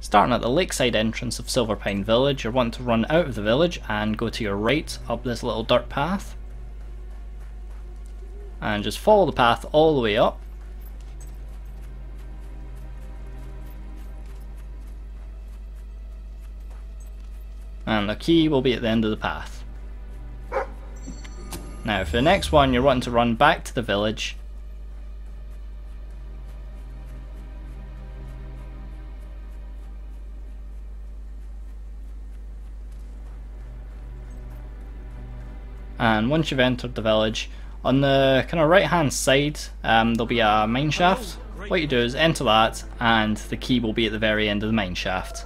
Starting at the lakeside entrance of Silverpine Village, you're wanting to run out of the village and go to your right up this little dirt path. And just follow the path all the way up. And the key will be at the end of the path. Now for the next one you're wanting to run back to the village and once you've entered the village on the kind of right hand side um, there'll be a mine shaft. What you do is enter that and the key will be at the very end of the mine shaft